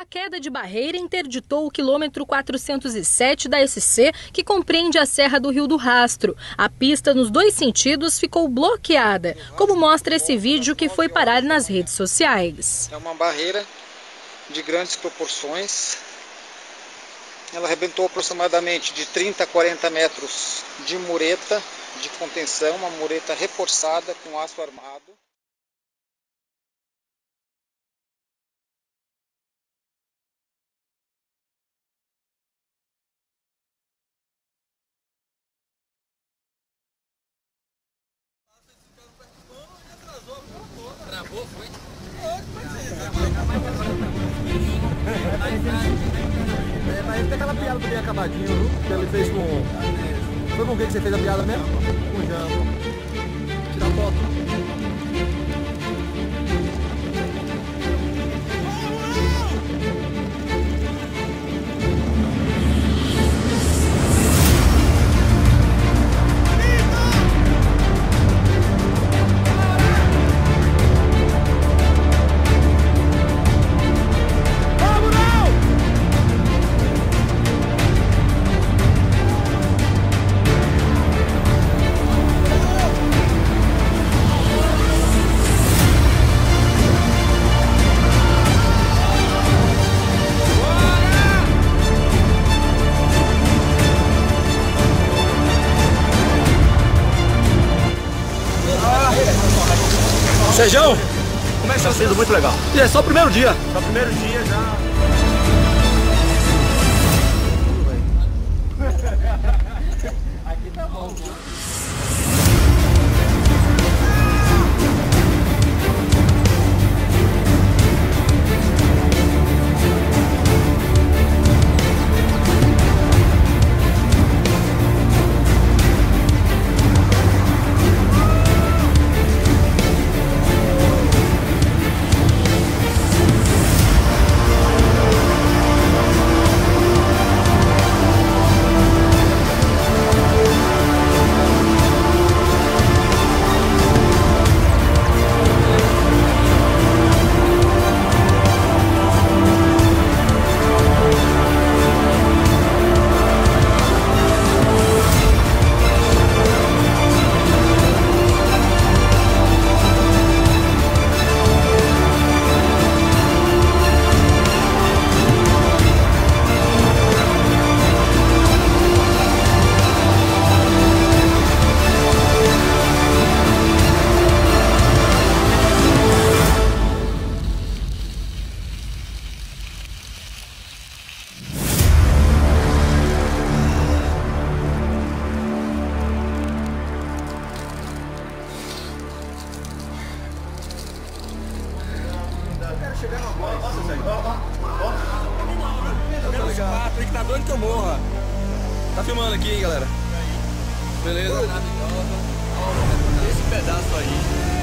A queda de barreira interditou o quilômetro 407 da SC, que compreende a Serra do Rio do Rastro. A pista nos dois sentidos ficou bloqueada, como mostra esse vídeo que foi parar nas redes sociais. É uma barreira de grandes proporções. Ela arrebentou aproximadamente de 30 a 40 metros de mureta de contenção, uma mureta reforçada com aço armado. É, mas tem aquela piada do bem acabadinho, viu? Que ele fez com. Foi com quem que você fez a piada mesmo? Com o Jambo. Tira foto. Sejão, como é que está sendo? Muito legal. E é só o primeiro dia. Só o primeiro dia já. Aqui tá bom. Chegando agora. Nossa, Zé. Ó, ó. Menos quatro, que tá doido que eu morra. Tá filmando aqui, hein, galera. Beleza? Esse pedaço aí.